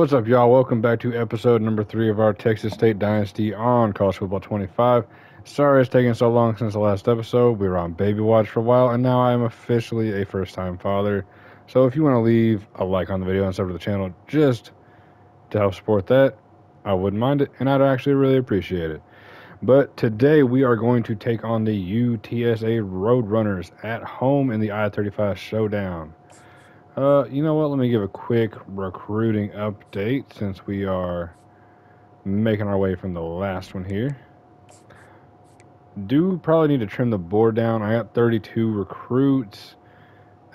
What's up, y'all? Welcome back to episode number three of our Texas State Dynasty on College Football 25. Sorry it's taken so long since the last episode. We were on baby watch for a while, and now I am officially a first time father. So if you want to leave a like on the video and sub to the channel just to help support that, I wouldn't mind it, and I'd actually really appreciate it. But today we are going to take on the UTSA Roadrunners at home in the I 35 Showdown. Uh, you know what? Let me give a quick recruiting update since we are making our way from the last one here. Do probably need to trim the board down. I got 32 recruits.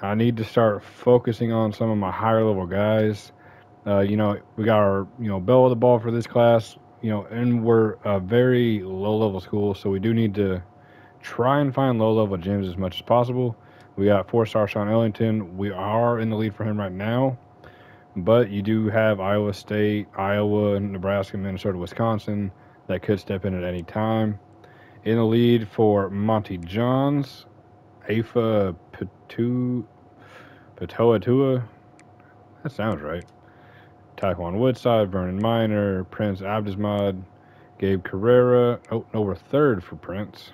I need to start focusing on some of my higher level guys. Uh, you know, we got our, you know, belle of the ball for this class, you know, and we're a very low level school, so we do need to try and find low level gyms as much as possible. We got four star Sean Ellington. We are in the lead for him right now, but you do have Iowa State, Iowa, Nebraska, Minnesota, Wisconsin that could step in at any time. In the lead for Monty Johns, Afa Patoatua. That sounds right. Taekwon Woodside, Vernon Miner, Prince Abdismad, Gabe Carrera. Oh, no, third for Prince.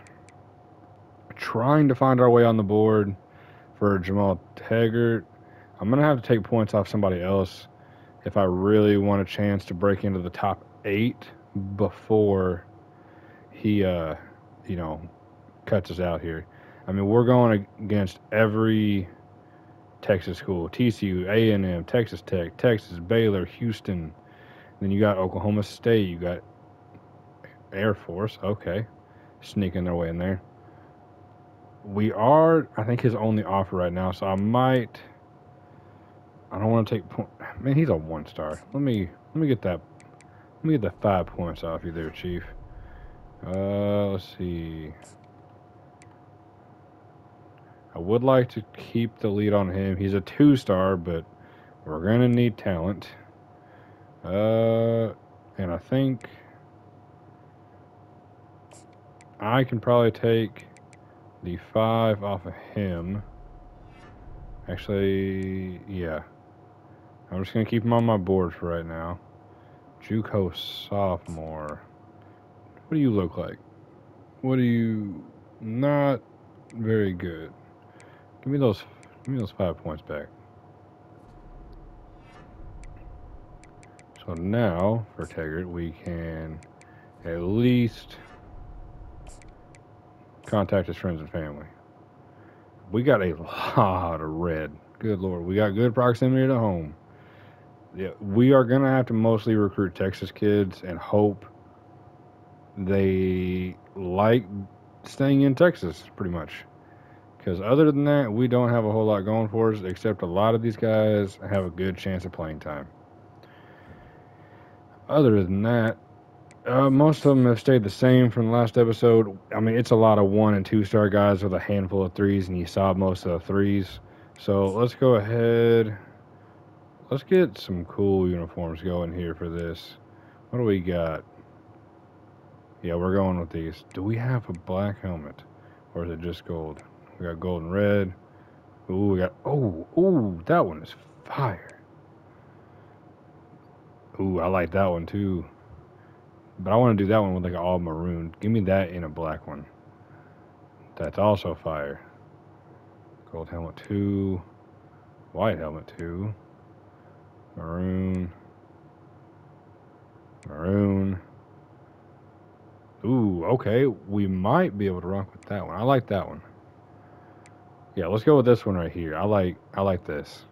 Trying to find our way on the board for Jamal Taggart. I'm going to have to take points off somebody else if I really want a chance to break into the top eight before he, uh, you know, cuts us out here. I mean, we're going against every Texas school: TCU, A&M, Texas Tech, Texas, Baylor, Houston. Then you got Oklahoma State. You got Air Force. Okay, sneaking their way in there we are, I think, his only offer right now. So I might. I don't want to take point. Man, he's a one star. Let me let me get that. Let me get the five points off you there, Chief. Uh, let's see. I would like to keep the lead on him. He's a two star, but we're gonna need talent. Uh, and I think I can probably take the five off of him. Actually, yeah. I'm just going to keep him on my board for right now. Juco sophomore. What do you look like? What do you... Not very good. Give me those... Give me those five points back. So now, for Taggart, we can at least contact his friends and family. We got a lot of red. Good lord, we got good proximity to home. Yeah, we are gonna have to mostly recruit Texas kids and hope they like staying in Texas, pretty much. Because other than that, we don't have a whole lot going for us, except a lot of these guys have a good chance of playing time. Other than that, uh, most of them have stayed the same from the last episode. I mean, it's a lot of one and two star guys with a handful of threes, and you saw most of the threes. So let's go ahead. Let's get some cool uniforms going here for this. What do we got? Yeah, we're going with these. Do we have a black helmet? Or is it just gold? We got gold and red. Ooh, we got. Oh, ooh, that one is fire. Ooh, I like that one too. But I want to do that one with like all maroon. Give me that in a black one. That's also fire. Gold helmet 2. White helmet 2. Maroon. Maroon. Ooh, okay. We might be able to rock with that one. I like that one. Yeah, let's go with this one right here. I like I like this.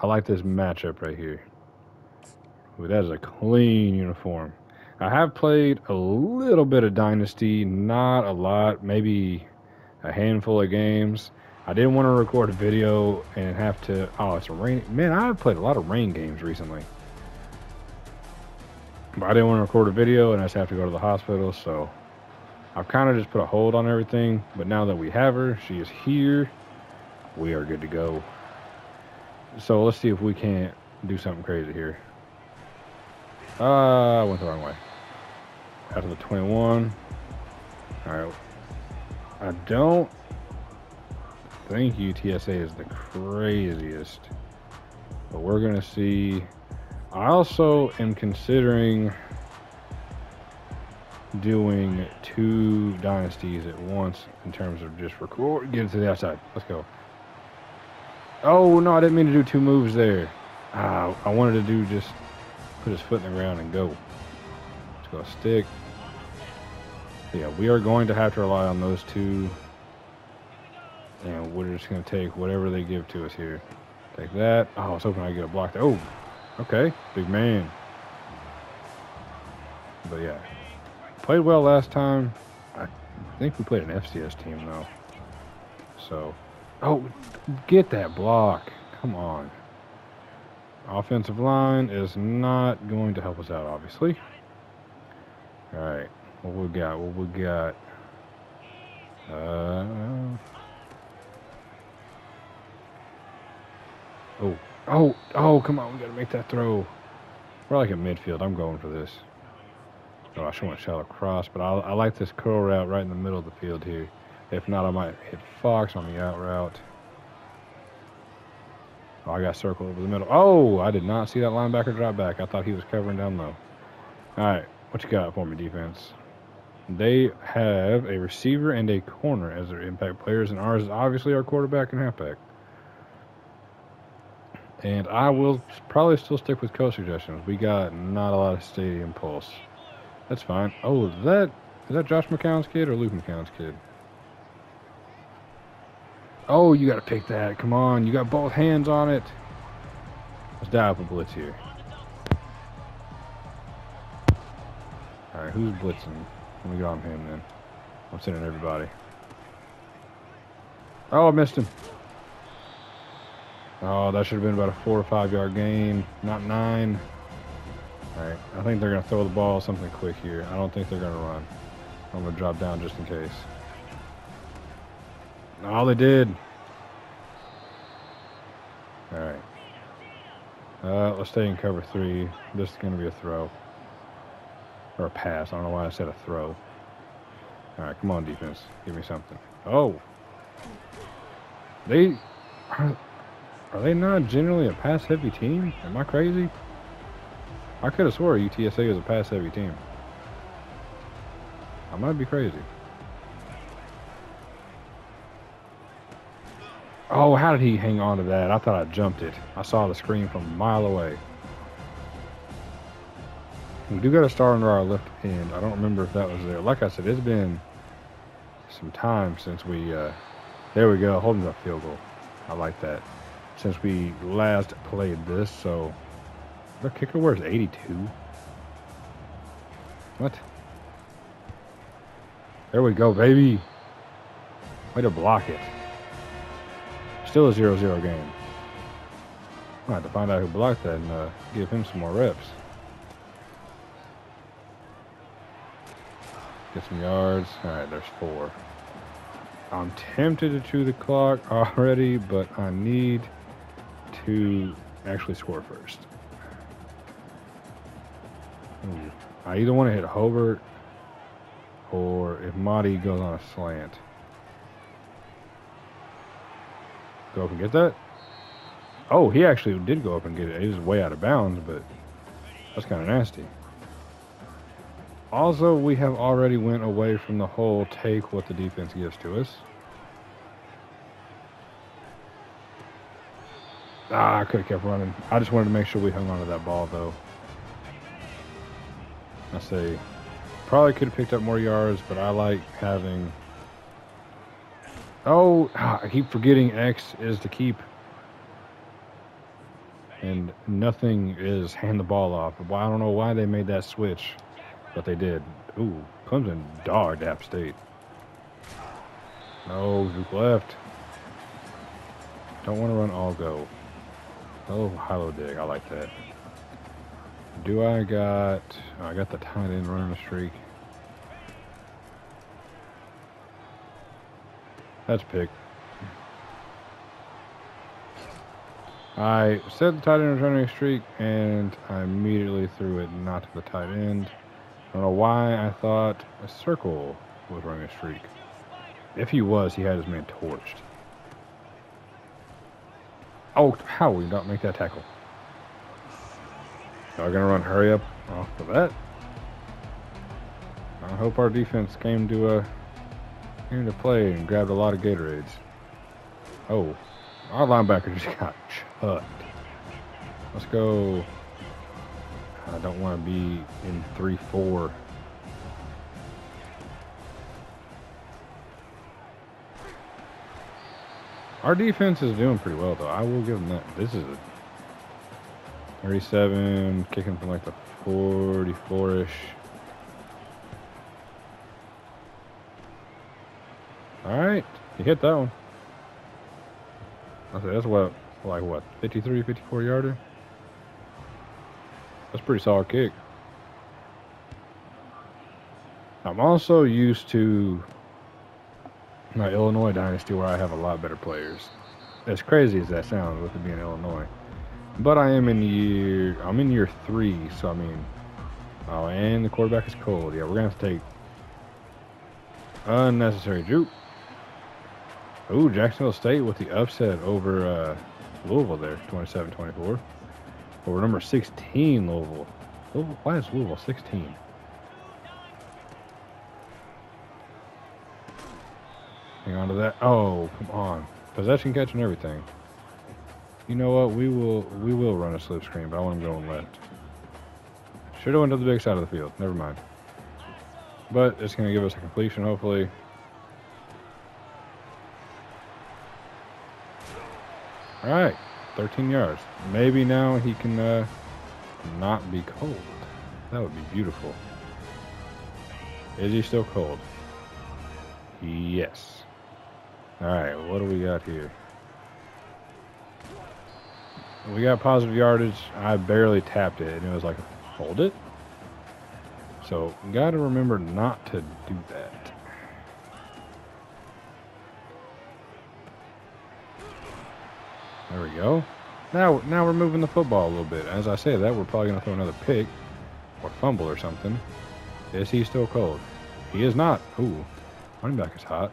I like this matchup right here. Ooh, that is a clean uniform. I have played a little bit of Dynasty, not a lot, maybe a handful of games. I didn't want to record a video and have to. Oh, it's a rain. Man, I've played a lot of rain games recently. But I didn't want to record a video and I just have to go to the hospital, so I've kind of just put a hold on everything. But now that we have her, she is here, we are good to go. So let's see if we can't do something crazy here. Uh, I went the wrong way out of the 21. All right. I don't think UTSA is the craziest, but we're going to see I also am considering doing two dynasties at once in terms of just record. Get it to the outside. Let's go. Oh, no, I didn't mean to do two moves there. Ah, I wanted to do just put his foot in the ground and go. Let's go stick. Yeah, we are going to have to rely on those two. And we're just going to take whatever they give to us here. Take that. Oh, I was hoping I'd get a block there. Oh, okay. Big man. But yeah, played well last time. I think we played an FCS team though. So, oh, get that block. Come on. Offensive line is not going to help us out, obviously. All right, what we got? What we got? Uh, oh, oh, oh! Come on, we gotta make that throw. We're like in midfield. I'm going for this. Oh, I should want shallow cross, but I, I like this curl route right in the middle of the field here. If not, I might hit Fox on the out route. Oh, I got circle over the middle. Oh, I did not see that linebacker drop back. I thought he was covering down low. All right, what you got for me, defense? They have a receiver and a corner as their impact players, and ours is obviously our quarterback and halfback. And I will probably still stick with coach suggestions. We got not a lot of stadium pulse. That's fine. Oh, is that is that Josh McCown's kid or Luke McCown's kid? Oh, you got to pick that. Come on, you got both hands on it. Let's dial up a blitz here. All right, who's blitzing? Let me get on him then. I'm sending everybody. Oh, I missed him. Oh, that should have been about a four or five yard gain, not nine. Alright, I think they're going to throw the ball something quick here. I don't think they're going to run. I'm going to drop down just in case. All they did. Alright. Uh, let's stay in cover three. This is going to be a throw. Or a pass. I don't know why I said a throw. Alright, come on, defense. Give me something. Oh. They... Are, are they not generally a pass-heavy team? Am I crazy? I could have swore UTSA was a pass-heavy team. I might be crazy. Oh, how did he hang on to that? I thought I jumped it. I saw the screen from a mile away. We do got a star under our left end. I don't remember if that was there. Like I said, it's been some time since we, uh, there we go, holding the field goal. I like that. Since we last played this, so the kicker wears 82. What? There we go, baby. Way to block it. Still a 0-0 game. I'll have to find out who blocked that and uh, give him some more reps. Get some yards. All right, there's four. I'm tempted to chew the clock already, but I need to actually score first. I either want to hit Hobart or if Marty goes on a slant. Go up and get that? Oh, he actually did go up and get it. He was way out of bounds, but that's kind of nasty. Also, we have already went away from the whole take what the defense gives to us. Ah, I could have kept running. I just wanted to make sure we hung on to that ball, though. I say, probably could have picked up more yards, but I like having. Oh, I keep forgetting X is to keep. And nothing is hand the ball off. I don't know why they made that switch, but they did. Ooh, Clemson dogged App State. No, Duke left. Don't want to run all go. Oh, hollow dig. I like that. Do I got... Oh, I got the tight end running a streak. That's pick. I said the tight end running a streak, and I immediately threw it not to the tight end. I don't know why I thought a circle was running a streak. If he was, he had his man torched. Oh, how we not make that tackle? Y'all gonna run hurry up off the bat. I hope our defense came to a came to play and grabbed a lot of Gatorades. Oh, our linebacker just got chucked. Let's go. I don't want to be in 3-4. Our defense is doing pretty well, though. I will give them that. This is a 37, kicking from like the 44-ish. All right, you hit that one. I say that's what, like what, 53, 54 yarder? That's pretty solid kick. I'm also used to my Illinois dynasty where I have a lot better players. As crazy as that sounds with it being Illinois. But I am in year I'm in year three, so I mean Oh and the quarterback is cold. Yeah, we're gonna have to take unnecessary juke. Ooh, Jacksonville State with the upset over uh, Louisville there, 27-24. Over number 16, Louisville. Louisville. Why is Louisville 16? Hang on to that. Oh, come on. Possession catch and everything. You know what? We will we will run a slip screen, but I want him going left. Should have went to the big side of the field. Never mind. But it's going to give us a completion, hopefully. All right, 13 yards. Maybe now he can uh, not be cold. That would be beautiful. Is he still cold? Yes. All right, what do we got here? We got positive yardage. I barely tapped it, and it was like, hold it. So, got to remember not to do that. There we go. Now, now we're moving the football a little bit. As I say that, we're probably going to throw another pick or fumble or something. Is he still cold? He is not. Ooh, running back is hot.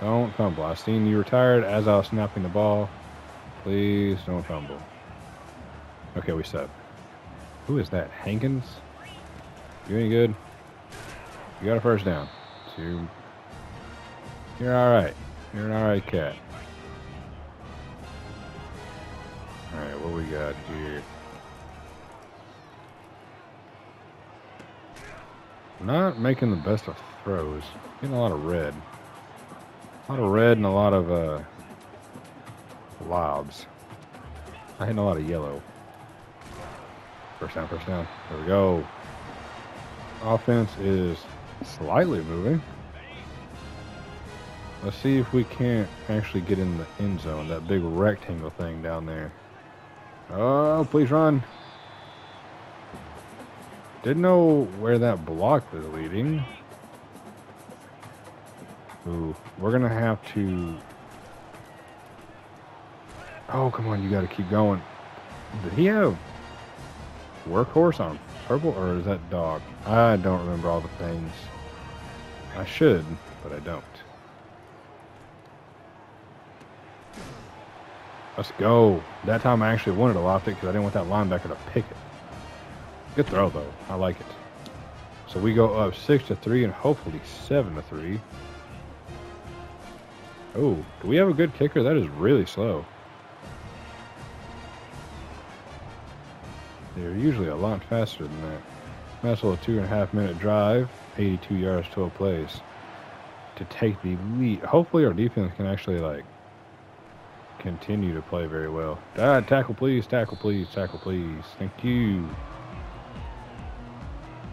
Don't fumble. I seen you retired as I was snapping the ball. Please don't fumble. Okay, we set. Who is that? Hankins? You any good? You got a first down. Two. You're all right. You're an alright cat. Alright, what we got here? Not making the best of throws. Getting a lot of red. A lot of red and a lot of uh, lobs. I hitting a lot of yellow. First down, first down. There we go. Offense is slightly moving. Let's see if we can't actually get in the end zone, that big rectangle thing down there. Oh, please run. Didn't know where that block was leading. Ooh, we're going to have to... Oh, come on, you got to keep going. Did he have workhorse on purple, or is that dog? I don't remember all the things. I should, but I don't. Let's go. That time I actually wanted to loft it because I didn't want that linebacker to pick it. Good throw though. I like it. So we go up six to three and hopefully seven to three. Oh, do we have a good kicker? That is really slow. They're usually a lot faster than that. That's a little two and a half minute drive, 82 yards, 12 plays to take the lead. Hopefully our defense can actually like continue to play very well. Ah, tackle please, tackle please, tackle please. Thank you.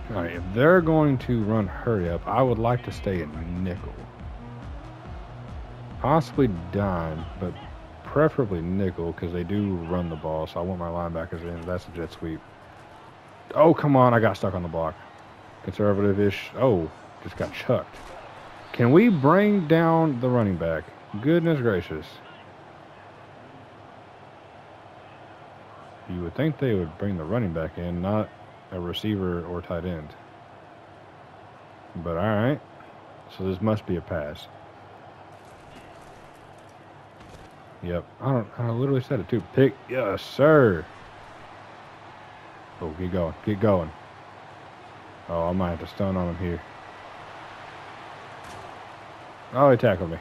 All right, if they're going to run hurry up, I would like to stay in nickel. Possibly dime, but preferably nickel because they do run the ball. So I want my linebackers in. That's a jet sweep. Oh, come on. I got stuck on the block. Conservative-ish. Oh, just got chucked. Can we bring down the running back? Goodness gracious. You would think they would bring the running back in, not a receiver or tight end. But all right. So this must be a pass. Yep. I don't. I literally said it too. Pick. Yes, sir. Oh, get going. Get going. Oh, I might have to stun on him here. Oh, he tackled me.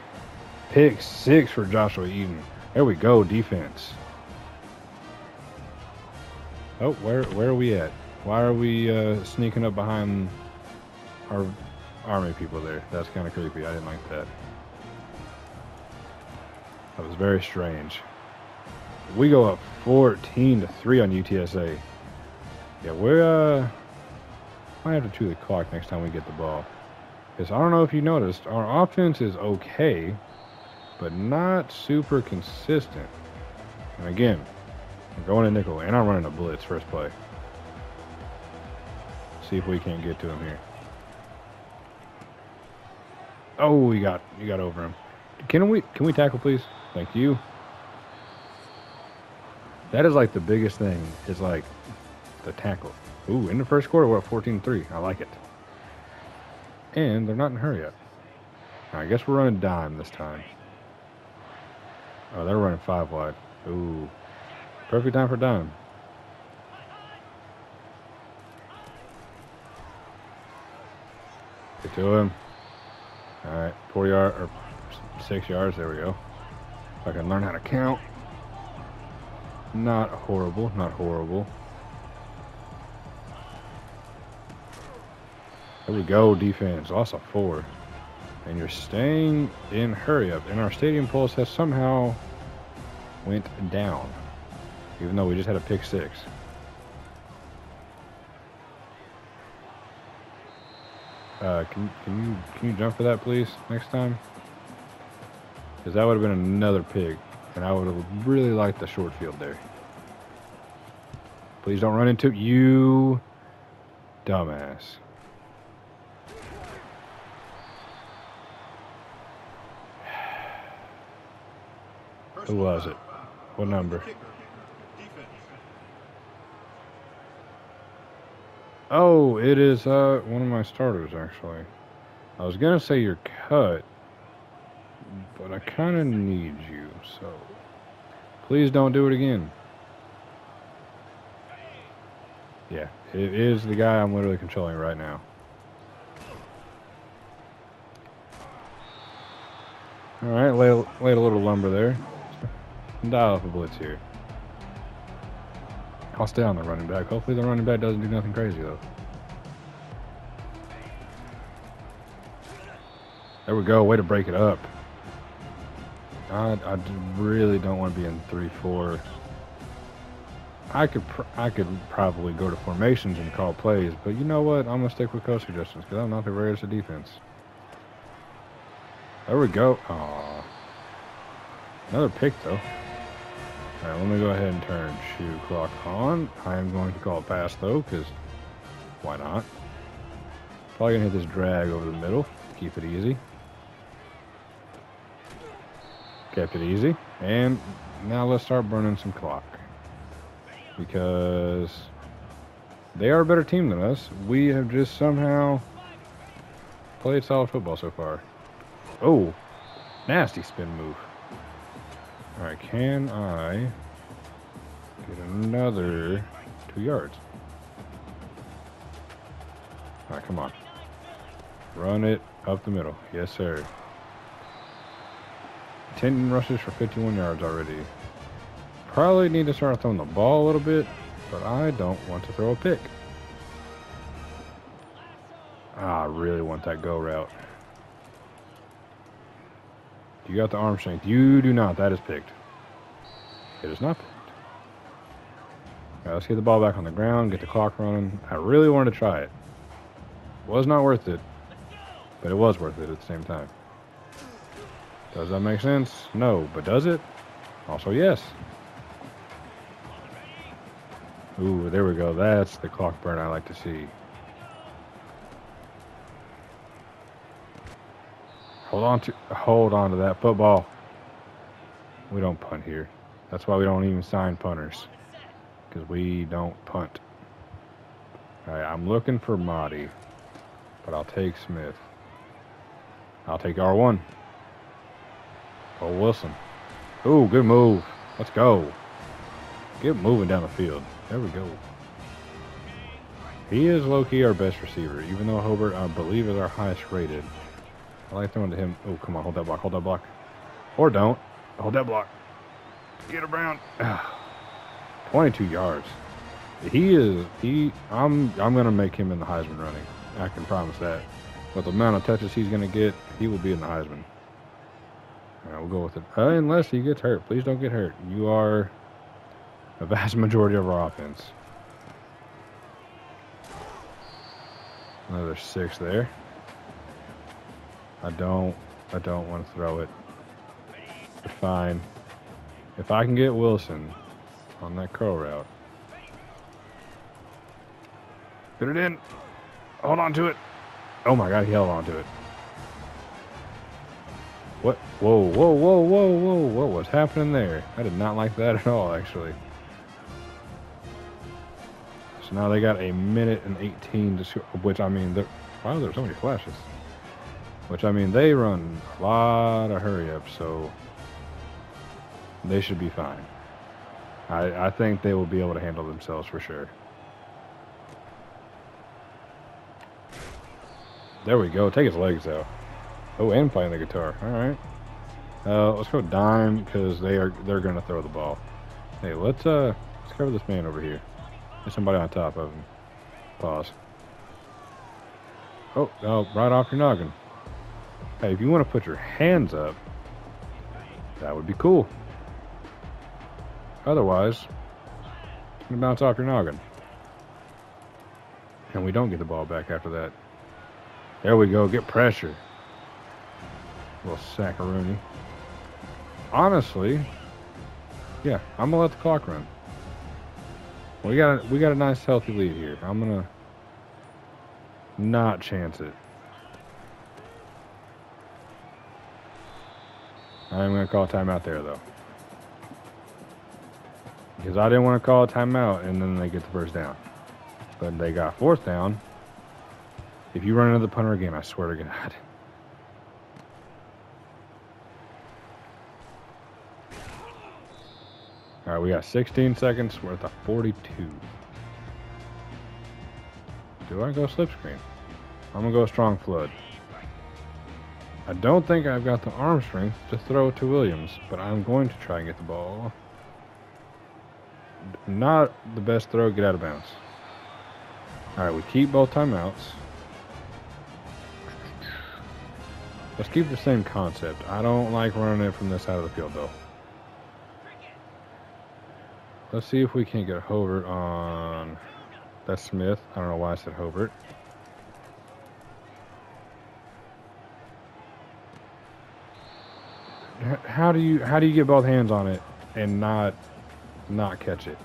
Pick six for Joshua Eaton. There we go, defense. Oh, where where are we at? Why are we uh, sneaking up behind our army people there? That's kind of creepy. I didn't like that. That was very strange. We go up 14 to 3 on UTSA. Yeah, we're uh might have to chew the clock next time we get the ball. Because I don't know if you noticed, our offense is okay, but not super consistent. And again, I'm going to nickel, and I'm running a blitz first play. See if we can't get to him here. Oh, we got you got over him. Can we can we tackle, please? Thank you. That is like the biggest thing. Is like the tackle. Ooh, in the first quarter, we're at 14-3. I like it. And they're not in a hurry yet. I guess we're running dime this time. Oh, they're running five wide. Ooh. Perfect time for dime. Get to him. All right, four yard or six yards. There we go. If I can learn how to count. Not horrible. Not horrible. There we go, defense. Loss of four. And you're staying in hurry up. And our stadium pulse has somehow went down. Even though we just had a pick six. Uh, can, can you can you jump for that, please, next time? Because that would have been another pig. And I would have really liked the short field there. Please don't run into you, dumbass. Who was it? What number? Oh, it is uh, one of my starters, actually. I was going to say you're cut, but I kind of need you, so please don't do it again. Yeah, it is the guy I'm literally controlling right now. All right, lay, lay a little lumber there. Dial up a blitz here. I'll stay on the running back. Hopefully the running back doesn't do nothing crazy, though. There we go. Way to break it up. I, I really don't want to be in 3-4. I could I could probably go to formations and call plays, but you know what? I'm going to stick with coach suggestions because I'm not the greatest at defense. There we go. Aww. Another pick, though. All right, let me go ahead and turn chew clock on. I am going to call it pass though, because why not? Probably gonna hit this drag over the middle. Keep it easy. Kept it easy. And now let's start burning some clock. Because they are a better team than us. We have just somehow played solid football so far. Oh, nasty spin move. Alright, can I get another two yards? Alright, come on. Run it up the middle. Yes, sir. 10 rushes for 51 yards already. Probably need to start throwing the ball a little bit, but I don't want to throw a pick. Ah, I really want that go route. You got the arm strength. You do not. That is picked. It is not picked. Let's get the ball back on the ground, get the clock running. I really wanted to try it. Was not worth it, but it was worth it at the same time. Does that make sense? No, but does it? Also, yes. Ooh, there we go. That's the clock burn I like to see. Hold on to hold on to that football. We don't punt here. That's why we don't even sign punters. Because we don't punt. Alright, I'm looking for Marty. But I'll take Smith. I'll take R1. Oh, Wilson. Ooh, good move. Let's go. Get moving down the field. There we go. He is low-key our best receiver, even though Hobart, I believe, is our highest rated. I like throwing to him. Oh, come on, hold that block, hold that block. Or don't. Hold that block. Get around. 22 yards. He is, he, I'm, I'm going to make him in the Heisman running. I can promise that. With the amount of touches he's going to get, he will be in the Heisman. All right, we'll go with it. Uh, unless he gets hurt. Please don't get hurt. You are a vast majority of our offense. Another six there. I don't I don't want to throw it. Fine. If I can get Wilson on that curl route. Put it in. Hold on to it. Oh my god, he held on to it. What? Whoa, whoa, whoa, whoa, whoa. What was happening there? I did not like that at all, actually. So now they got a minute and 18 to shoot, which I mean, why are there so many flashes? Which I mean, they run a lot of hurry up, so they should be fine. I, I think they will be able to handle themselves for sure. There we go. Take his legs out. Oh, and playing the guitar. All right. Uh, let's go dime because they are they're gonna throw the ball. Hey, let's uh let's cover this man over here. There's somebody on top of him. Pause. Oh, oh, right off your noggin. Hey, if you want to put your hands up, that would be cool. Otherwise, it's gonna bounce off your noggin. And we don't get the ball back after that. There we go, get pressure. Little sackaroonie. Honestly, yeah, I'm gonna let the clock run. We got a, we got a nice healthy lead here. I'm gonna not chance it. I'm gonna call timeout there though. Because I didn't want to call a timeout and then they get the first down. But they got fourth down. If you run into the punter again, I swear to God. All right, we got 16 seconds worth of 42. Do I go slip screen? I'm gonna go strong flood. I don't think I've got the arm strength to throw to Williams, but I'm going to try and get the ball. Not the best throw, get out of bounds. All right, we keep both timeouts. Let's keep the same concept. I don't like running it from this side of the field, though. Let's see if we can get Hobart on... That's Smith. I don't know why I said Hobart. How do you how do you get both hands on it and not not catch it?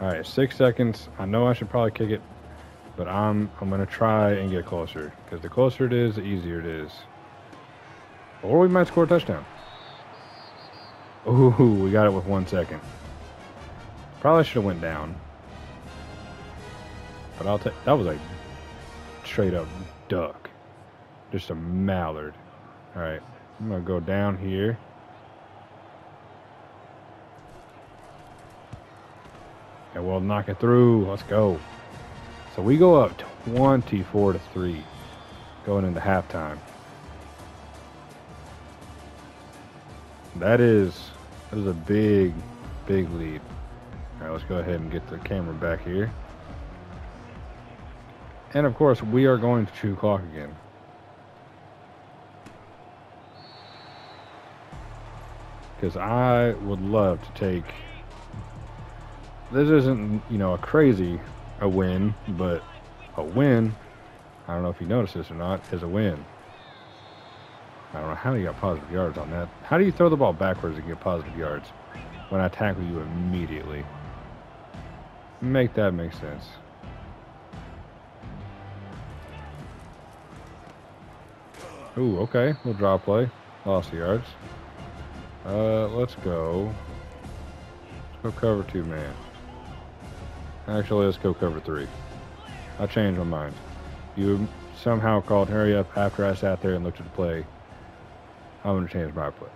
All right, six seconds. I know I should probably kick it, but I'm I'm gonna try and get closer because the closer it is, the easier it is. Or we might score a touchdown. Ooh, we got it with one second. Probably should have went down. But I'll take, that was a straight up duck. Just a mallard. All right, I'm gonna go down here. And we'll knock it through. Let's go. So we go up 24 to 3 going into halftime. That is that is a big, big lead. All right, let's go ahead and get the camera back here. And of course, we are going to chew clock again. Because I would love to take... This isn't, you know, a crazy a win, but a win, I don't know if you noticed this or not, is a win. I don't know how you got positive yards on that. How do you throw the ball backwards and get positive yards when I tackle you immediately? Make that make sense. Ooh, okay. We'll draw play. Lost the yards. Uh, let's go. Let's go cover two man. Actually, let's go cover three. I changed my mind. You somehow called hurry up after I sat there and looked at the play. I'm going to change my play.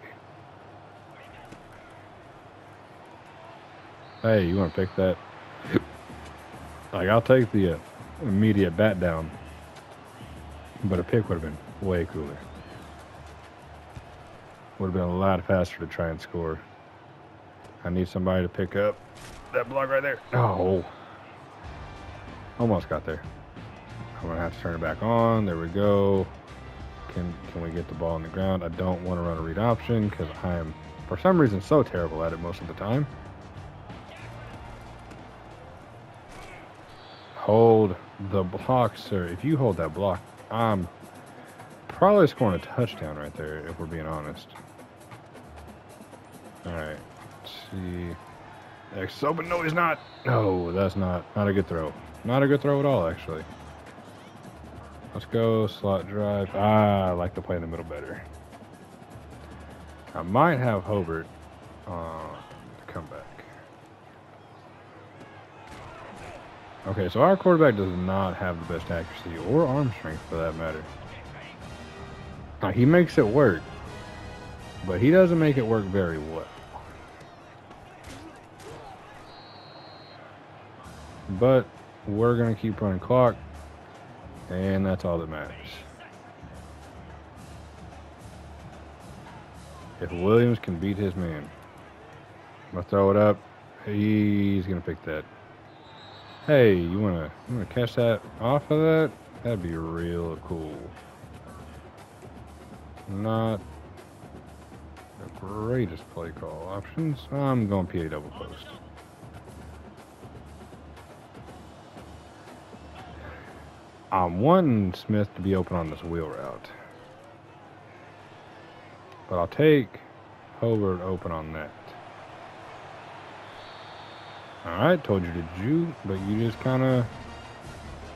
Hey, you want to pick that? like, I'll take the uh, immediate bat down, but a pick would have been way cooler. Would have been a lot faster to try and score. I need somebody to pick up that block right there. Oh. Almost got there. I'm gonna have to turn it back on. There we go. Can can we get the ball on the ground? I don't want to run a read option because I am, for some reason, so terrible at it most of the time. Hold the block, sir. If you hold that block, I'm probably scoring a touchdown right there, if we're being honest. All right. Let's see. X open. No, he's not. No, that's not. Not a good throw. Not a good throw at all, actually. Let's go slot drive. Ah, I like to play in the middle better. I might have Hobert uh, to come back. Okay, so our quarterback does not have the best accuracy or arm strength for that matter. Now, he makes it work, but he doesn't make it work very well. But we're going to keep running clock, and that's all that matters. If Williams can beat his man, I'm to throw it up. He's going to pick that. Hey, you wanna you wanna catch that off of that? That'd be real cool. Not the greatest play call options. I'm going PA double post. I'm wanting Smith to be open on this wheel route. But I'll take Hobert open on that. All right, told you to juke, but you just kind of,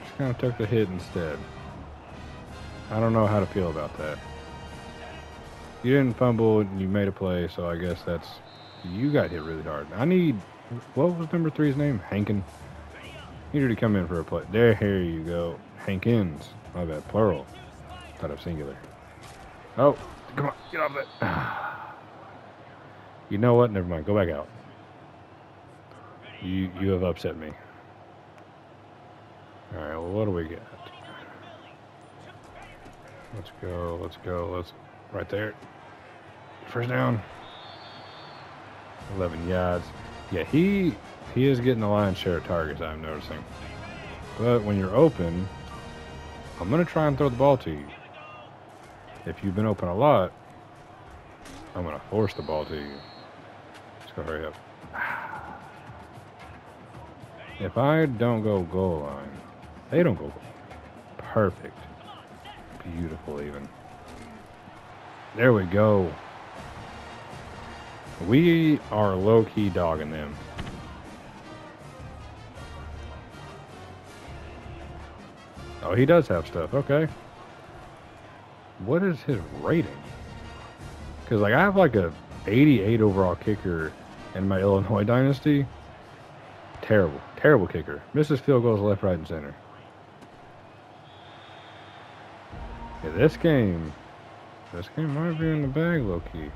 just kind of took the hit instead. I don't know how to feel about that. You didn't fumble, you made a play, so I guess that's, you got hit really hard. I need, what was number three's name? Hankin. Needed to come in for a play. There, here you go. Hankins. My bad, plural. Thought of singular. Oh, come on, get off that. you know what? Never mind. Go back out. You you have upset me. All right. Well, what do we get? Let's go. Let's go. Let's right there. First down. 11 yards. Yeah, he he is getting the lion's share of targets. I'm noticing. But when you're open, I'm gonna try and throw the ball to you. If you've been open a lot, I'm gonna force the ball to you. Let's go hurry up. If I don't go goal line, they don't go. Perfect. Beautiful even. There we go. We are low-key dogging them. Oh, he does have stuff. Okay. What is his rating? Because, like, I have, like, a 88 overall kicker in my Illinois dynasty. Terrible. Terrible kicker. Misses field goals left, right, and center. Yeah, this game, this game might be in the bag, low key.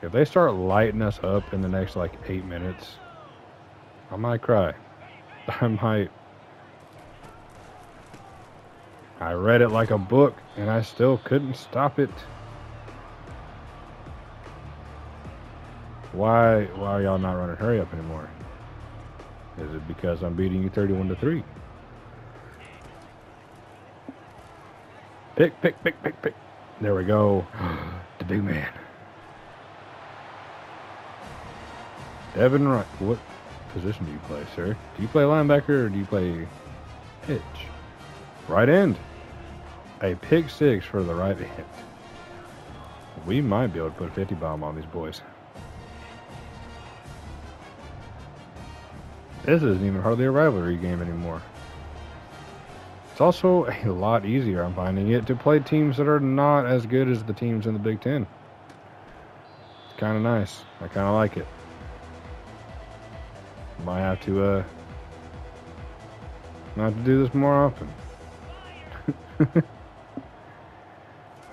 If they start lighting us up in the next like eight minutes, I might cry. I might. I read it like a book and I still couldn't stop it. Why, why are y'all not running hurry up anymore? Is it because I'm beating you 31 to 3? Pick, pick, pick, pick, pick. There we go. the big man. Devin Wright. What position do you play, sir? Do you play linebacker or do you play pitch? Right end. A pick six for the right end. We might be able to put a 50 bomb on these boys. This isn't even hardly a rivalry game anymore. It's also a lot easier, I'm finding it, to play teams that are not as good as the teams in the Big Ten. It's kind of nice. I kind of like it. Might have to, uh, might have to do this more often.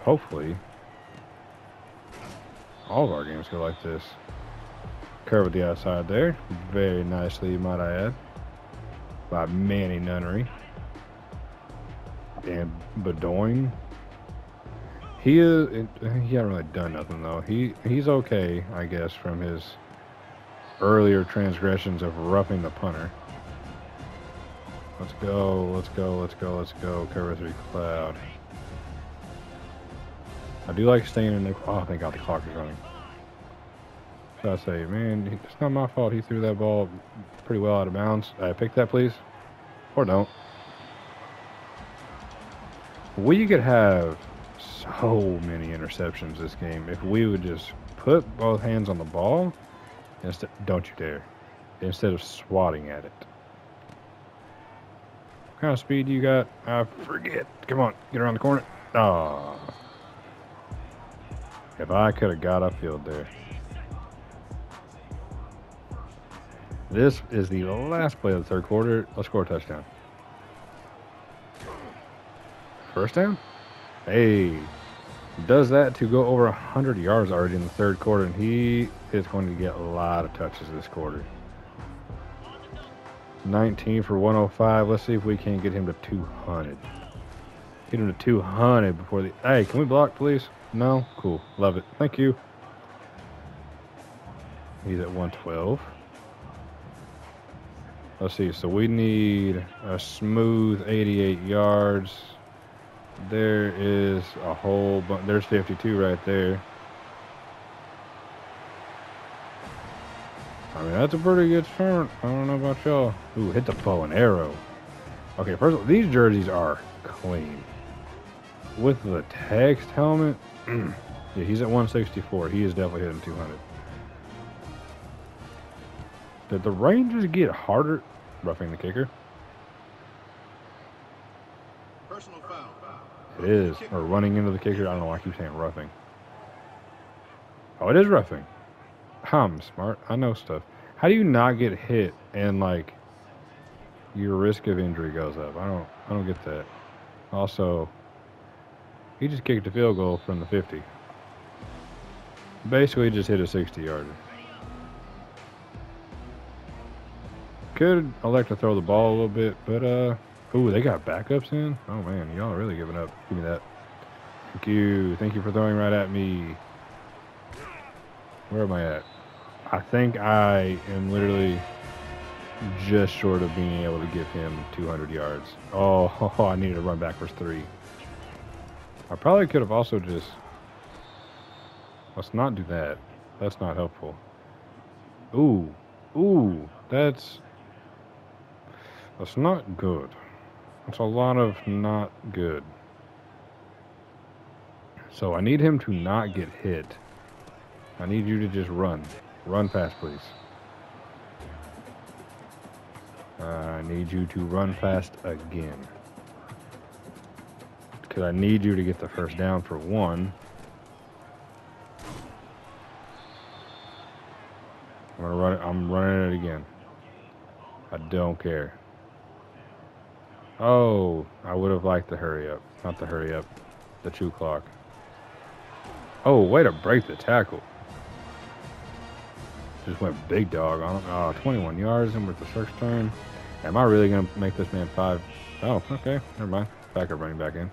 Hopefully, all of our games go like this. Covered the outside there. Very nicely, might I add. By Manny Nunnery. And Bedoin. He is. He hasn't really done nothing though. He he's okay, I guess, from his earlier transgressions of roughing the punter. Let's go. Let's go. Let's go. Let's go. Cover three cloud. I do like staying in the. Oh, thank God the clock is running. So I say, man, it's not my fault. He threw that ball pretty well out of bounds. I pick that, please, or don't. We could have so many interceptions this game if we would just put both hands on the ball. Instead, don't you dare! Instead of swatting at it. What kind of speed you got? I forget. Come on, get around the corner. Ah. Oh. If I could have got upfield there. This is the last play of the third quarter. Let's score a touchdown. First down? Hey, does that to go over 100 yards already in the third quarter, and he is going to get a lot of touches this quarter. 19 for 105. Let's see if we can get him to 200. Get him to 200 before the... Hey, can we block, please? No? Cool. Love it. Thank you. He's at 112. Let's see. So we need a smooth 88 yards. There is a whole bunch. There's 52 right there. I mean, that's a pretty good start. I don't know about y'all. Ooh, hit the bow and arrow. Okay, first of all, these jerseys are clean. With the text helmet, yeah, he's at 164. He is definitely hitting 200. Did the Rangers get harder roughing the kicker? Personal foul. It is. Or running into the kicker. I don't know why I keep saying roughing. Oh, it is roughing. I'm smart. I know stuff. How do you not get hit and like your risk of injury goes up? I don't I don't get that. Also, he just kicked a field goal from the 50. Basically just hit a 60 yarder. Could elect to throw the ball a little bit, but uh Ooh, they got backups in? Oh man, y'all are really giving up. Give me that. Thank you. Thank you for throwing right at me. Where am I at? I think I am literally just short of being able to give him 200 yards. Oh, oh I needed to run backwards three. I probably could have also just... Let's not do that. That's not helpful. Ooh. Ooh. That's... That's not good. That's a lot of not good. So I need him to not get hit. I need you to just run. Run fast, please. I need you to run fast again. Because I need you to get the first down for one. I'm gonna run it. I'm running it again. I don't care. Oh, I would have liked the hurry up. Not the hurry up. The chew clock. Oh, way to break the tackle. Just went big dog on him. Oh, 21 yards and with the first turn. Am I really going to make this man five? Oh, okay. Never mind. Backup running back in.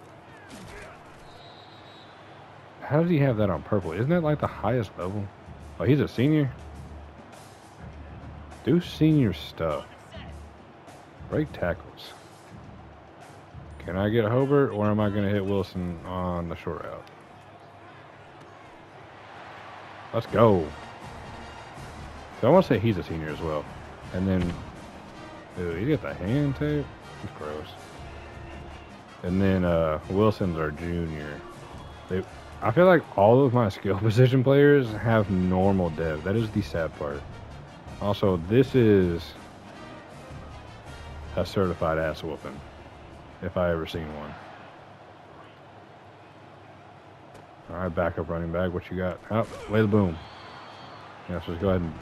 How does he have that on purple? Isn't that like the highest level? Oh, he's a senior? Do senior stuff. Break tackles. Can I get Hobert or am I going to hit Wilson on the short out? Let's go. So I want to say he's a senior as well. And then, dude, he got the hand tape? That's gross. And then uh, Wilson's our junior. They, I feel like all of my skill position players have normal dev. That is the sad part. Also, this is a certified ass whooping if I ever seen one. All right, backup running back. What you got? Oh, lay the boom. Yeah, so let's go ahead and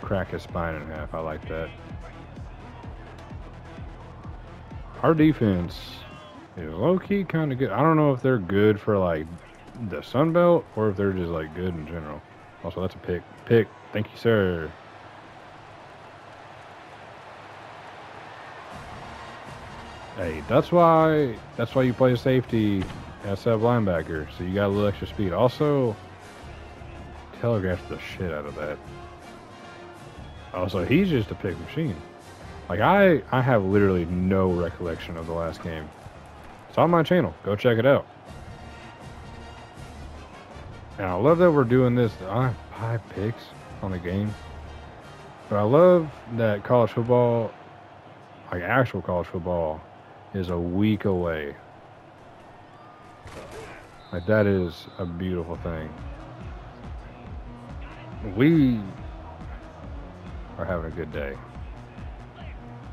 crack his spine in half. I like that. Our defense is low-key kind of good. I don't know if they're good for, like, the Sun Belt or if they're just like good in general. Also, that's a pick. Pick. Thank you, sir. Hey, that's why that's why you play safety as a linebacker, so you got a little extra speed. Also, telegraphed the shit out of that. Also, he's just a pick machine. Like I, I have literally no recollection of the last game. It's on my channel. Go check it out. And I love that we're doing this. I have five picks on the game. But I love that college football, like actual college football, is a week away. Like that is a beautiful thing. We are having a good day.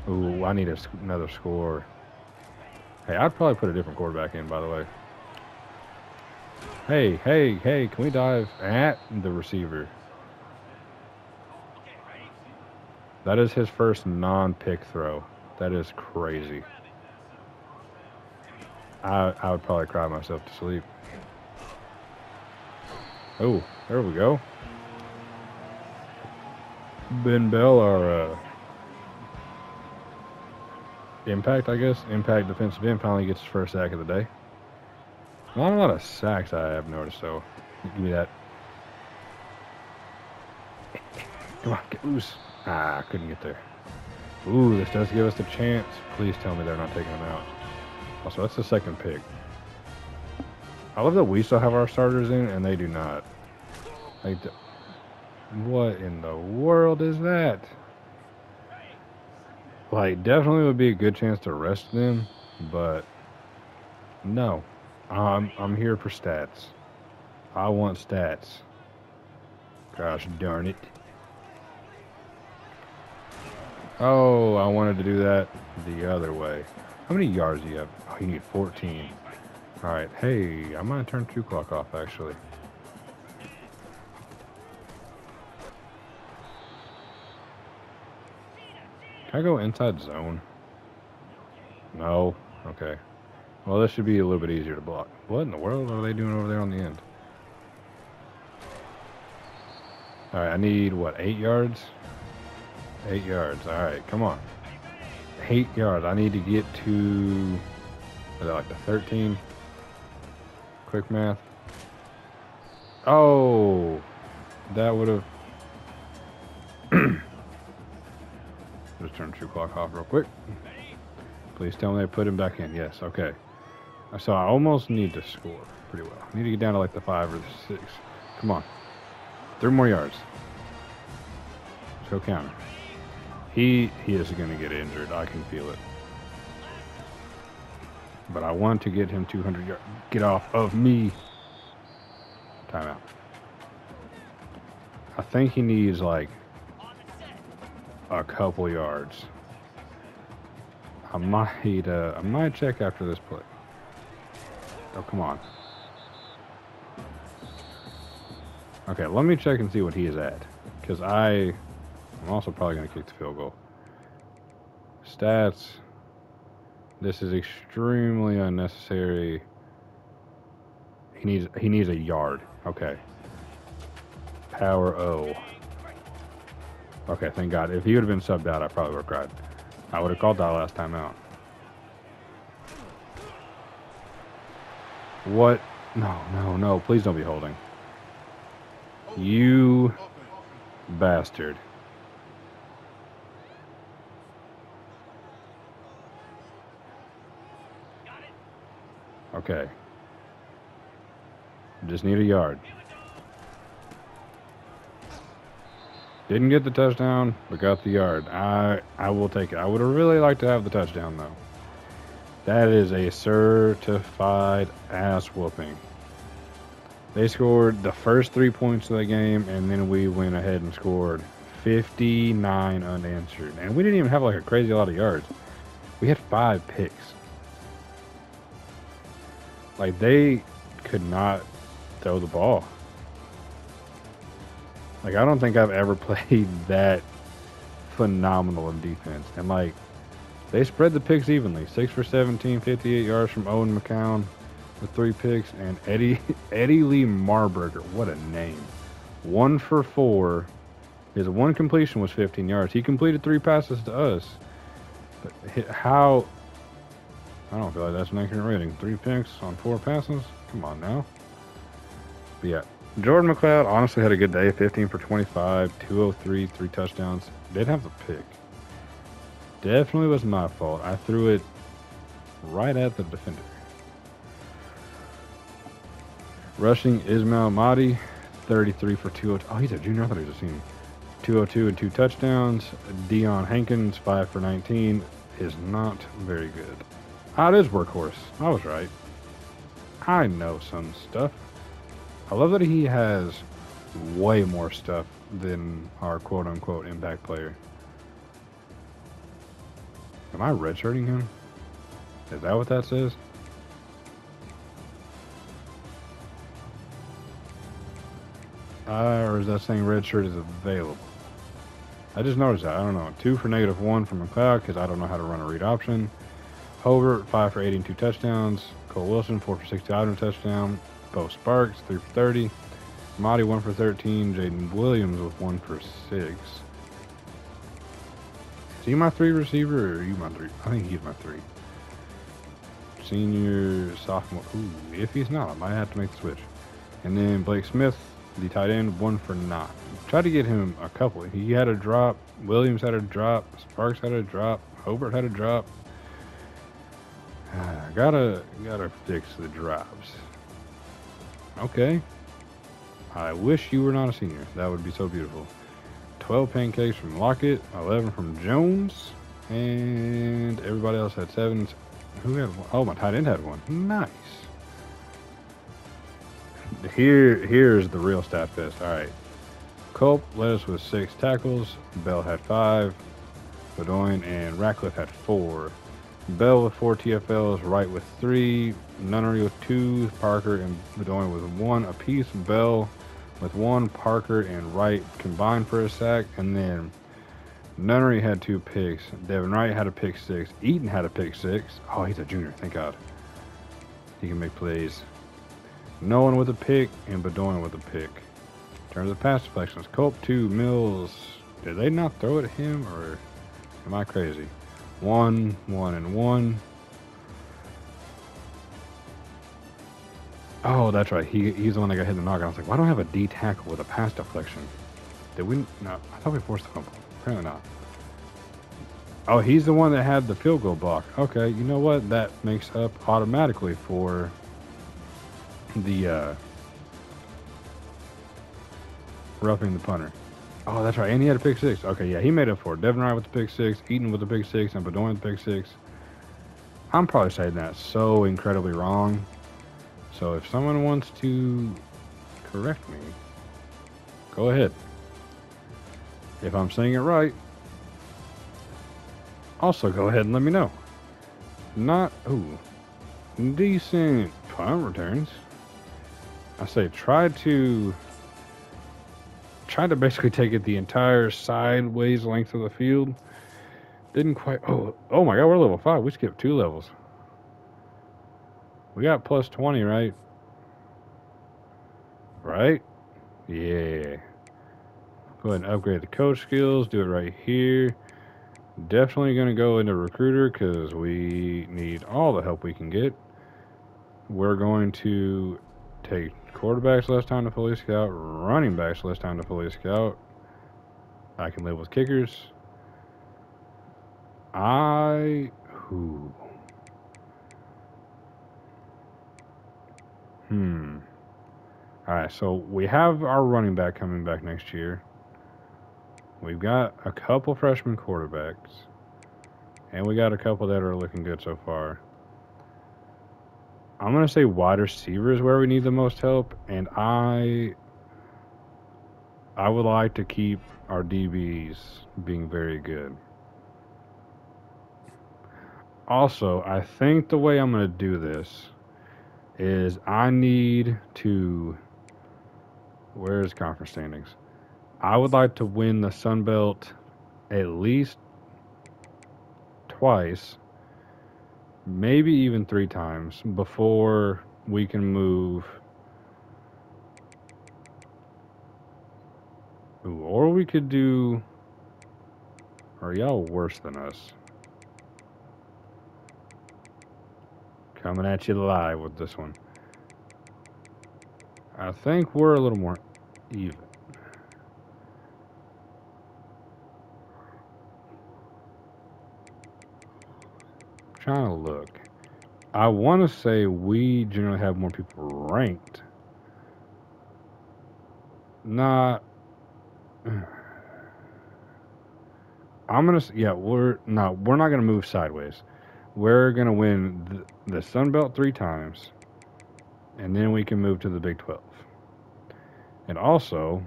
Ooh, I need a, another score. Hey, I'd probably put a different quarterback in, by the way. Hey, hey, hey, can we dive at the receiver? That is his first non-pick throw. That is crazy. I, I would probably cry myself to sleep. Oh, there we go. Ben Bell, our uh, impact, I guess. Impact defensive end finally gets his first sack of the day. Not a lot of sacks I have noticed, so give me that. Come on, get loose. Ah, couldn't get there. Ooh, this does give us the chance. Please tell me they're not taking him out. Also, that's the second pick. I love that we still have our starters in and they do not. Like, what in the world is that? Like, definitely would be a good chance to rest them, but no. I'm, I'm here for stats. I want stats. Gosh darn it. Oh, I wanted to do that the other way. How many yards do you have? Oh, you need 14. All right. Hey, I'm going to turn chew clock off, actually. Can I go inside zone? No. Okay. Well, this should be a little bit easier to block. What in the world are they doing over there on the end? All right, I need, what, eight yards? Eight yards. All right, come on. Eight yards. I need to get to, is like the 13? Quick math. Oh, that would have Just turn chew clock off real quick. Please tell me they put him back in. Yes, okay. So I almost need to score pretty well. I need to get down to like the five or the six. Come on. Three more yards. Go counter. He he is going to get injured. I can feel it. But I want to get him 200 yards. Get off of me. Timeout. I think he needs like a couple yards. I might, uh, I might check after this play. Oh, come on. Okay, let me check and see what he is at. Because I, I'm also probably going to kick the field goal. Stats. This is extremely unnecessary. He needs, he needs a yard. Okay. Power O. Okay, thank God. If he would have been subbed out, I probably would have cried. I would have called that last time out. What? No, no, no. Please don't be holding. You bastard. Okay. Just need a yard. Didn't get the touchdown, but got the yard. I I will take it. I would have really liked to have the touchdown though. That is a certified ass whooping. They scored the first three points of the game, and then we went ahead and scored 59 unanswered. And we didn't even have like a crazy lot of yards. We had five picks. Like they could not throw the ball. Like I don't think I've ever played that phenomenal in defense. And like they spread the picks evenly. Six for 17, 58 yards from Owen McCown with three picks, and Eddie Eddie Lee Marburger. What a name! One for four. His one completion was 15 yards. He completed three passes to us. But how I don't feel like that's an accurate rating. Three picks on four passes? Come on now. But yeah, Jordan McLeod honestly had a good day. 15 for 25, 203, three touchdowns. Did have the pick. Definitely was my fault. I threw it right at the defender. Rushing Ismail Mahdi, 33 for 202. Oh, he's a junior. I thought he was a senior. 202 and two touchdowns. Dion Hankins, 5 for 19, is not very good. Ah, it is workhorse. I was right. I know some stuff. I love that he has way more stuff than our quote unquote impact player. Am I redshirting him? Is that what that says? Uh, or is that saying red shirt is available? I just noticed that. I don't know. Two for negative one from McLeod because I don't know how to run a read option. Hobert, five for 82 touchdowns. Cole Wilson, four for 65 touchdown. Beau Sparks, three for 30. Mahdi, one for 13. Jaden Williams with one for six. He my three receiver or are you my three? I think he's my three. Senior, sophomore. Ooh, if he's not, I might have to make the switch. And then Blake Smith, the tight end, one for nine. Tried to get him a couple. He had a drop. Williams had a drop. Sparks had a drop. Hobert had a drop. Ah, gotta gotta fix the drops. Okay. I wish you were not a senior. That would be so beautiful. 12 pancakes from Lockett, 11 from Jones, and everybody else had sevens. Who had one? Oh, my tight end had one. Nice. Here, here's the real stat fest. All right. Culp led us with six tackles. Bell had five. Bedoin and Ratcliffe had four. Bell with four TFLs, Wright with three, Nunnery with two, Parker and Bedoin with one apiece. Bell with one, Parker and Wright combined for a sack, and then Nunnery had two picks. Devin Wright had a pick six. Eaton had a pick six. Oh, he's a junior. Thank God. He can make plays. No one with a pick and Bedoin with a pick. In terms of pass deflections, Culp two, Mills. Did they not throw it at him or am I crazy? One, one, and one. Oh, that's right. He, he's the one that got hit in the knock. I was like, why don't I have a D tackle with a pass deflection? Did we? No, I thought we forced the fumble. Apparently not. Oh, he's the one that had the field goal block. Okay, you know what? That makes up automatically for the uh, roughing the punter. Oh, that's right. And he had a pick six. Okay, yeah, he made up for it. Devin Wright with the pick six, Eaton with the pick six, and Bedoin with the pick six. I'm probably saying that so incredibly wrong. So if someone wants to correct me, go ahead. If I'm saying it right, also go ahead and let me know. Not, ooh, decent punt returns. I say try to try to basically take it the entire sideways length of the field. Didn't quite. Oh, oh my God, we're level five. We skipped two levels. We got plus 20, right? Right? Yeah. Go ahead and upgrade the coach skills. Do it right here. Definitely going to go into recruiter because we need all the help we can get. We're going to take quarterbacks less time to fully scout, running backs less time to fully scout. I can live with kickers. I who Hmm. All right, so we have our running back coming back next year. We've got a couple freshman quarterbacks, and we got a couple that are looking good so far. I'm gonna say wide receiver is where we need the most help, and I I would like to keep our DBs being very good. Also, I think the way I'm gonna do this is I need to where's conference standings? I would like to win the Sun Belt at least twice maybe even three times before we can move. Ooh, or we could do. Are y'all worse than us? Coming at you live with this one. I think we're a little more even. trying to look. I want to say we generally have more people ranked. Not. I'm gonna. Yeah, we're no. We're not gonna move sideways. We're gonna win the, Sun Belt three times, and then we can move to the Big 12. And also,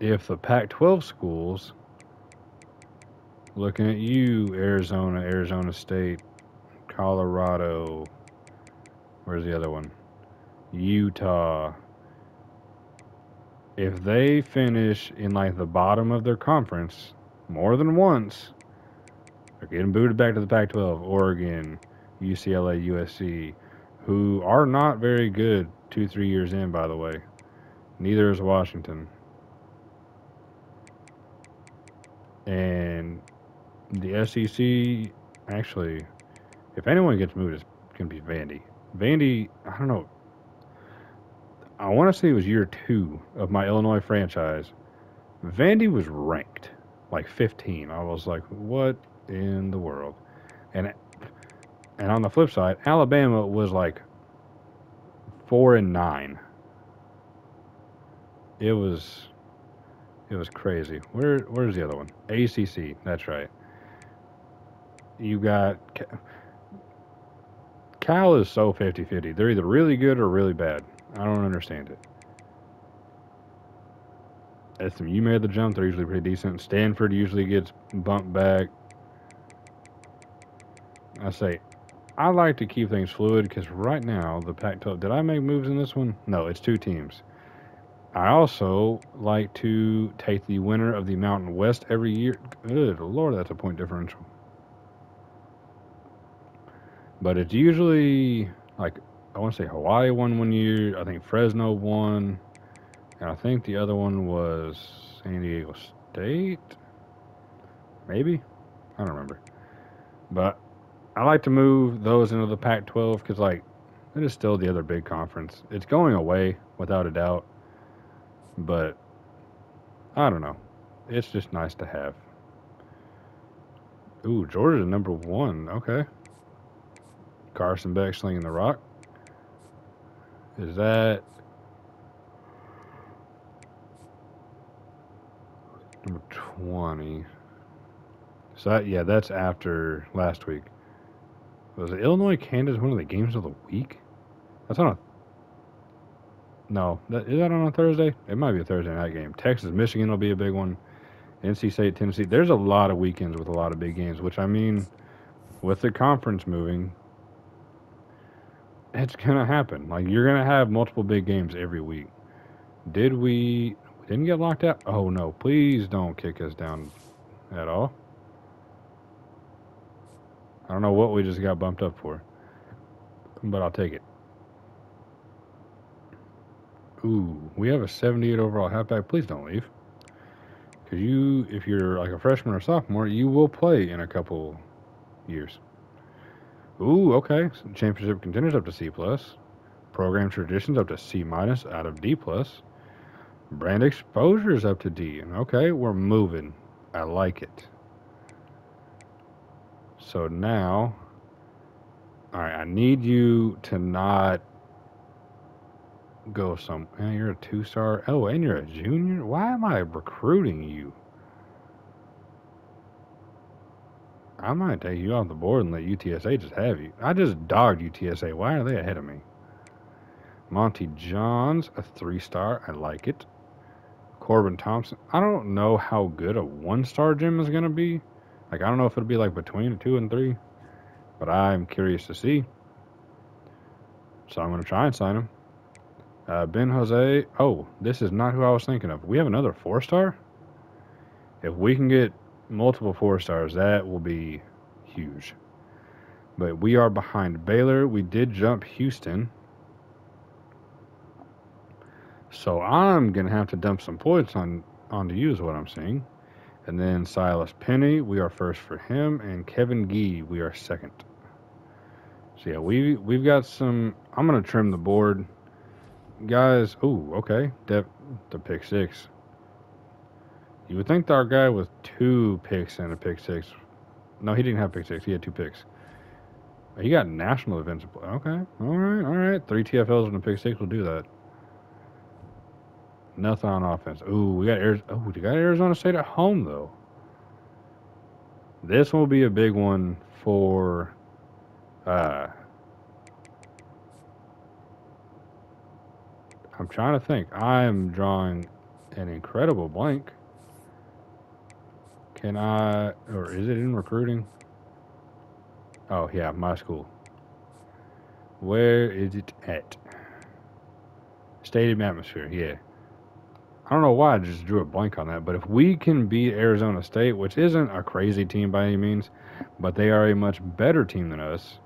if the Pac-12 schools Looking at you, Arizona, Arizona State, Colorado. Where's the other one? Utah. If they finish in like the bottom of their conference more than once, they're getting booted back to the Pac 12. Oregon, UCLA, USC, who are not very good two, three years in, by the way. Neither is Washington. And the SEC, actually, if anyone gets moved, it's going to be Vandy. Vandy, I don't know. I want to say it was year two of my Illinois franchise. Vandy was ranked like 15. I was like, what in the world? And and on the flip side, Alabama was like four and nine. It was it was crazy. Where where's the other one? ACC. That's right you got Cal is so 50 50. They're either really good or really bad. I don't understand it. SMU made the jump. They're usually pretty decent. Stanford usually gets bumped back. I say, I like to keep things fluid because right now, the Pac 12, did I make moves in this one? No, it's two teams. I also like to take the winner of the Mountain West every year. Good Lord, that's a point differential. But it's usually like I want to say Hawaii won one year. I think Fresno won, and I think the other one was San Diego State. Maybe I don't remember. But I like to move those into the Pac-12 because like it is still the other big conference. It's going away without a doubt, but I don't know. It's just nice to have. Ooh, Georgia's number one. Okay. Carson Beck slinging the rock. Is that number 20? So that, yeah, that's after last week. Was Illinois Kansas one of the games of the week? That's on a no. That, is that on a Thursday? It might be a Thursday night game. Texas Michigan will be a big one. NC State Tennessee. There's a lot of weekends with a lot of big games. Which I mean, with the conference moving, it's gonna happen. Like you're gonna have multiple big games every week. Did we? We didn't get locked out. Oh no! Please don't kick us down at all. I don't know what we just got bumped up for, but I'll take it. Ooh, we have a 78 overall halfback. Please don't leave. Because you, if you're like a freshman or sophomore, you will play in a couple years. Ooh, okay. championship contenders up to C plus. Program traditions up to C minus out of D plus. Brand exposures up to D. Okay, we're moving. I like it. So now, all right, I need you to not go some. You're a two star. Oh, and you're a junior. Why am I recruiting you? I might take you off the board and let UTSA just have you. I just dogged UTSA. Why are they ahead of me? Monty Johns, a three star. I like it. Corbin Thompson. I don't know how good a one star gym is going to be. Like, I don't know if it'll be like between two and three, but I'm curious to see. So I'm going to try and sign him. Uh, ben Jose. Oh, this is not who I was thinking of. We have another four star. If we can get multiple four stars, that will be huge. But we are behind Baylor. We did jump Houston. So I'm going to have to dump some points on onto you is what I'm seeing. And then Silas Penny, we are first for him. And Kevin Gee, we are second. So yeah, we we've got some. I'm gonna trim the board, guys. Oh, okay. Dep the pick six. You would think that our guy with two picks and a pick six. No, he didn't have pick six. He had two picks. He got national events. Play. Okay, all right, all right. Three TFLs and a pick six will do that. Nothing on offense. Ooh, we got Arizona. Oh, we got Arizona State at home though. This will be a big one for. Uh, I'm trying to think. I am drawing an incredible blank. Can I, or is it in recruiting? Oh, yeah, my school. Where is it at? Stadium atmosphere, yeah. I don't know why I just drew a blank on that, but if we can beat Arizona State, which isn't a crazy team by any means, but they are a much better team than us,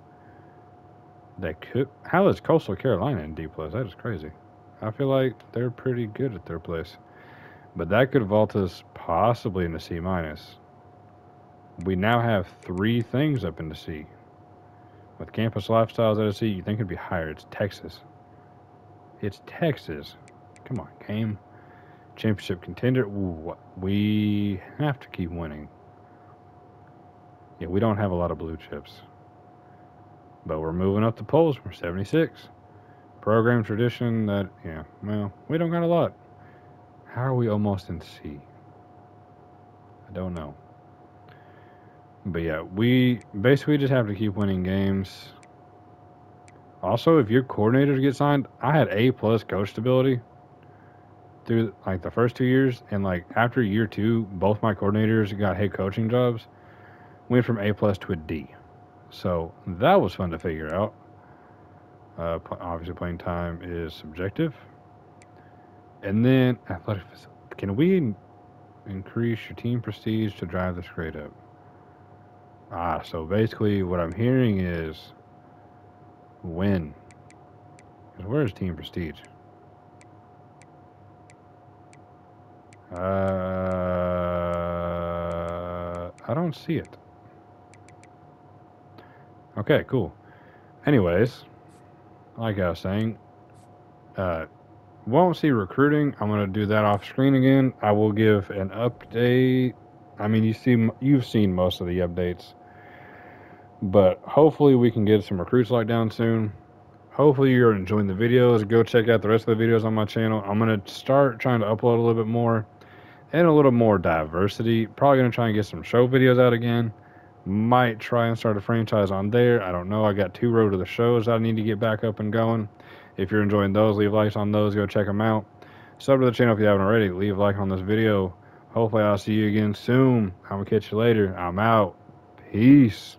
they could. How is Coastal Carolina in D plus? That is crazy. I feel like they're pretty good at their place, but that could vault us possibly into C minus. We now have three things up into C. With campus lifestyles at a C, you think it'd be higher. It's Texas. It's Texas. Come on, game championship contender. Ooh, we have to keep winning. Yeah, we don't have a lot of blue chips. But we're moving up the polls. We're 76. Program tradition that, yeah, well, we don't got a lot. How are we almost in C? I don't know. But yeah, we basically just have to keep winning games. Also, if your coordinators get signed, I had A plus coach stability through like the first two years, and like after year two, both my coordinators got head coaching jobs. Went from A plus to a D, so that was fun to figure out. Uh, obviously, playing time is subjective. And then athletic. Can we increase your team prestige to drive this grade up? Ah, so basically, what I'm hearing is win. Where's team prestige? Uh, I don't see it. Okay, cool. Anyways, like I was saying, uh, won't see recruiting. I'm gonna do that off screen again. I will give an update. I mean, you see, you've seen most of the updates, but hopefully we can get some recruits locked down soon hopefully you're enjoying the videos go check out the rest of the videos on my channel i'm to start trying to upload a little bit more and a little more diversity. Probably going to try and get some show videos out again. Might try and start a franchise on there. I don't know. I got two road to the shows i need to get back up and going. If you're enjoying those leave likes on those. Go check them out. Sub to the channel if you haven't already. Leave a like on this video. Hopefully i'll see you again soon. I'm gonna catch you later. I'm out. Peace